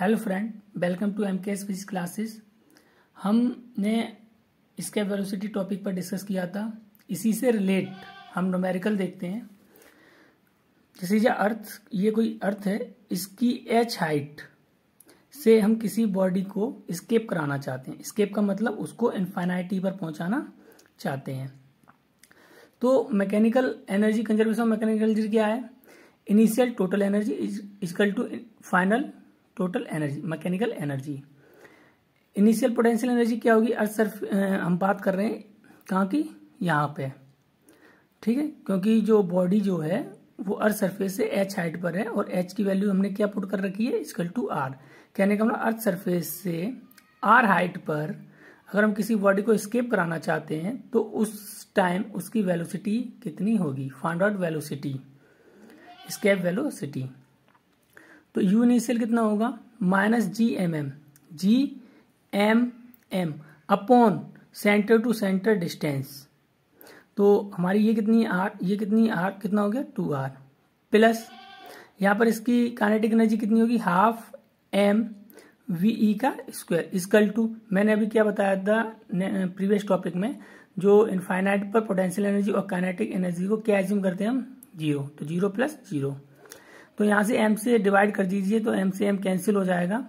Hello friend, welcome to M K S physics classes. हमने इसके velocity topic पर discuss किया था। इसी से रिलेट हम नोमेरिकल देखते हैं। जैसे ये अर्थ, ये कोई अर्थ है, इसकी एच हाइट से हम किसी बॉडी को स्केप कराना चाहते हैं। स्केप का मतलब उसको इन्फाइनाइटी पर पहुंचाना चाहते हैं। तो mechanical energy conservation mechanical energy क्या है? Initial total energy is equal to final total energy mechanical energy initial potential energy क्या होगी? अर्थ सर्फ हम बात कर रहे हैं कहाँ की? यहाँ पे। ठीक है? क्योंकि जो बॉडी जो है, वो अर्थ सरफेस से एच हाइट पर है और एच की वैल्यू हमने क्या पुट कर रखी है? इक्वल टू आर कहने का मतलब अर्थ सरफेस से आर हाइट पर अगर हम किसी बॉडी को स्केप कराना चाहते हैं तो उस टाइम उसकी वेलोसिटी कितनी होगी? Find out velocity escape velocity तो यू इनिशियल कितना होगा? Minus G M m G M m upon centre to centre distance तो हमारी ये कितनी आर ये कितनी आर कितना हो गया? टू आर प्लस यहाँ पर इसकी कानेटिक एनर्जी कितनी होगी? हाफ़ एम वी ई का स्क्वायर इजकल टू मैंने अभी क्या बताया था प्रीवियस टॉपिक में, जो इनफाइनाइट पर पोटेंशियल एनर्जी और काइनेटिक एनर्जी को क्या एज्यूम करते हैं हम? ज़ीरो तो ज़ीरो प्लस ज़ीरो तो यहाँ से एम से डिवाइड कर दीजिए तो एम से एम कैंसिल हो जाएगा।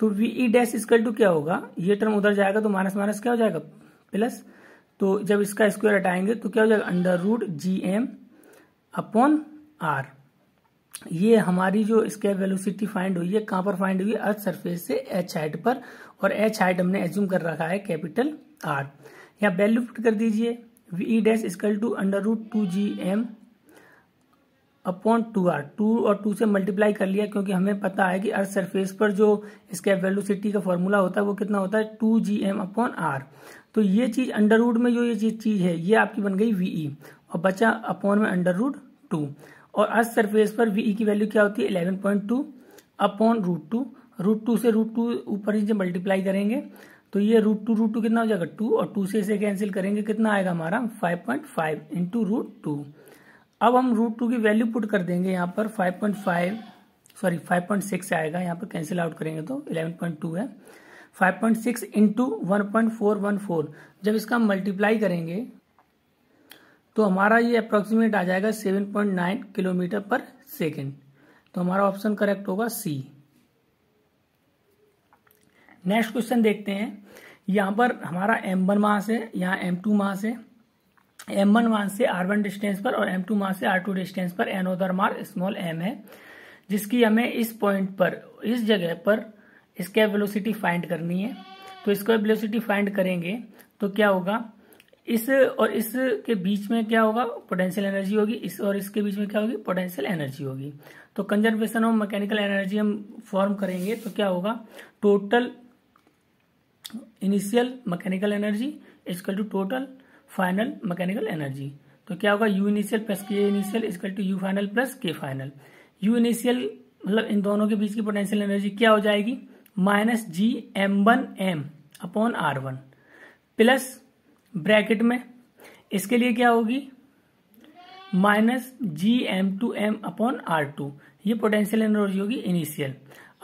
तो V E dash equal to क्या होगा? ये टर्म उधर जाएगा तो माइनस माइनस क्या हो जाएगा? प्लस तो जब इसका स्क्वायर हटाएँगे तो क्या हो जाएगा? Under root G M upon R ये हमारी जो स्केप वेलोसिटी फाइंड हुई है, कहाँ पर फाइंड हुई? है अर्थ सरफेस से एच हाइट पर और एच हाइट हमने एज्यूम कर रखा है कैपिटल आर यहाँ वैल्यू पुट कर दीजिए। V dash equal to under root two G M upon two R, two और टू से मल्टीप्लाई कर लिया क्योंकि हमें पता है कि अर्थ सरफेस पर जो इसके वेलोसिटी का फॉर्मूला होता है वो कितना होता है? Two G M upon R. तो ये चीज़ अंडर रूट में जो ये चीज़ चीज़ है, ये आपकी बन गई वीई और बचा अपॉन में अंडर टू और अर्थ सरफेस पर वीई की वैल्यू क्या होती है? Eleven point two upon root two root two से रूट टू ऊपर नीचे मल्टीप्लाई करेंगे तो ये रूट टू रूट टू कितना हो जाएगा? टू और टू से इसे कैंसिल करेंगे, कितना आएगा हमारा? Five point five into root two अब हम रूट टू की वैल्यू पुट कर देंगे यहाँ पर 5.5 सॉरी 5.6 आएगा। यहाँ पर कैंसिल आउट करेंगे तो 11.2 है। 5.6 पॉइंट सिक्स इंटू वन जब इसका मल्टीप्लाई करेंगे तो हमारा ये अप्रोक्सीमेट आ जाएगा 7.9 किलोमीटर पर सेकेंड तो हमारा ऑप्शन करेक्ट होगा सी नेक्स्ट क्वेश्चन देखते हैं। यहाँ पर हमारा एम वन मास है, यहाँ एम टू मास है। एम वन मान से आर वन डिस्टेंस पर और एम टू मान से आर टू डिस्टेंस पर एन ओदर मार स्मॉल एम है, जिसकी हमें इस पॉइंट पर, इस जगह पर इसके वेलोसिटी फाइंड करनी है। तो इसका वेलोसिटी फाइंड करेंगे तो क्या होगा? इस और इस के बीच में क्या होगा? पोटेंशियल एनर्जी होगी। इस और इसके बीच में क्या होगी? पोटेंशियल एनर्जी होगी। तो कंजर्वेशन ऑफ़ मैकेनिकल एनर्जी हम फॉर्म करेंगे तो क्या होगा? Total initial mechanical energy equal to total final mechanical energy तो क्या होगा? U initial plus K initial equal to U final plus K final U initial मतलब इन दोनों के बीच की पोटेंशियल एनर्जी क्या हो जाएगी? Minus G M one m upon R one plus bracket में इसके लिए क्या होगी? Minus G M two m upon R two ये पोटेंशियल एनर्जी होगी इनिशियल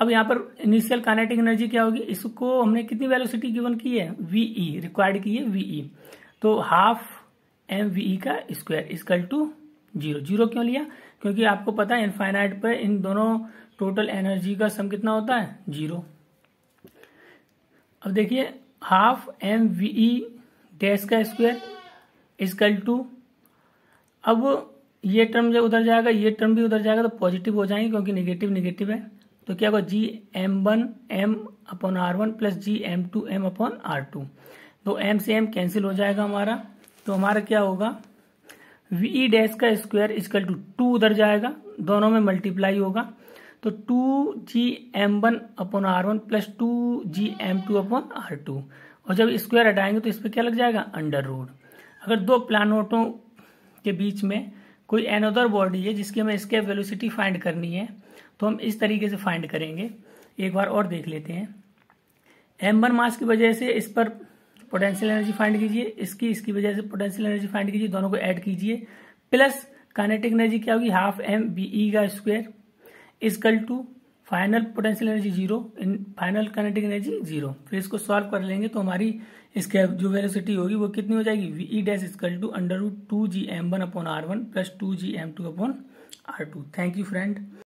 अब यहाँ पर इनिशियल काइनेटिक एनर्जी क्या होगी? इसको हमने कितनी वेलोसिटी गिवन की है? वीई रिक्वायर्ड की है वीई तो हाफ़ एम वी का square equal to zero zero क्यों लिया? क्योंकि आपको पता है इनफाइनाइट पर इन दोनों टोटल एनर्जी का सम कितना होता है? ज़ीरो अब देखिए हाफ़ एम वी डैश का स्क्वायर इजकल टू अब ये टर्म जब उधर जाएगा, ये टर्म भी उधर जाएगा तो पॉजिटिव हो जाएँगे क्योंकि निगेटिव निगेटिव है। तो क्या होगा? G M one m upon R one plus G M two m upon R two तो एम से एम कैंसिल हो जाएगा हमारा। तो हमारा क्या होगा? वी डैश का स्क्वायर इजकल टू टू उधर जाएगा। दोनों में मल्टीप्लाई होगा। तो two G M one upon R one plus two G M two upon R two और जब स्क्वायर हटाएँगे तो इस पर क्या लग जाएगा? अंडर रूड अगर दो प्लानोटों के बीच में कोई एनोदर बॉडी है जिसकी हमें इसके वेलोसिटी फाइंड करनी है तो हम इस तरीके से फाइंड करेंगे। एक बार और देख लेते हैं। एम वन मास की वजह से इस पर पोटेंशियल एनर्जी फाइंड कीजिए, इसकी इसकी वजह से पोटेंशियल एनर्जी फाइंड कीजिए, दोनों को ऐड कीजिए। प्लस काइनेटिक एनर्जी क्या होगी? हाफ़ एम बी ई का square equal to final potential energy zero in final kinetic energy zero फिर इसको सॉल्व कर लेंगे तो हमारी इसके जो वेलोसिटी होगी वो कितनी हो जाएगी? V E dash equal to under two G M one upon R one plus two G M two upon R two thank you friend